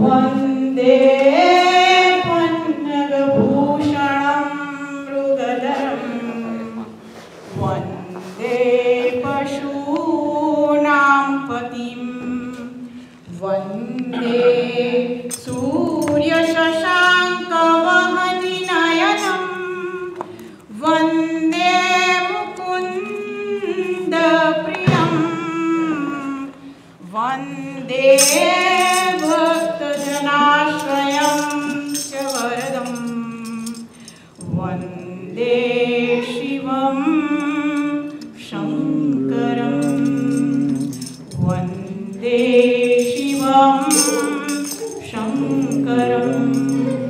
वन्दे पन्नगभूषणं मृगधरं। वन्दे पशूनां पतिं। वन्दे सूर्यशशाङ्कवहनिनयनं वन्दे मुकुन्दप्रियं वन्दे शिवं शङ्करम्।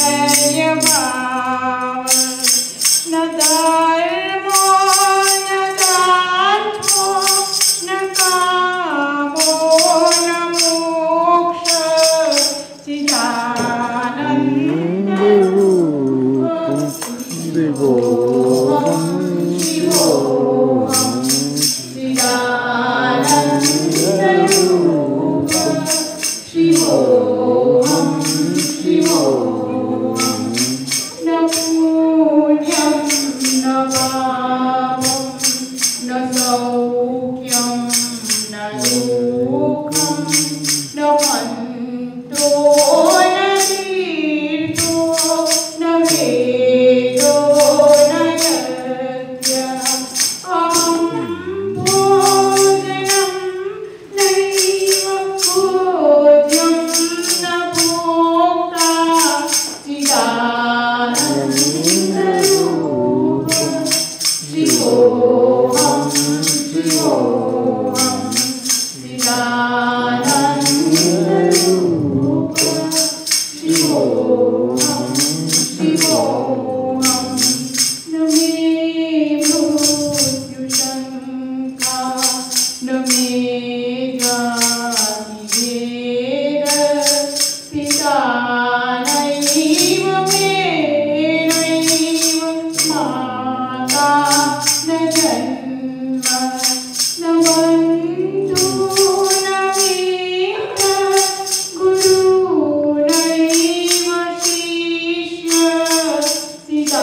Jaya Bhava